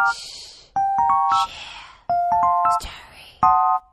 Share story.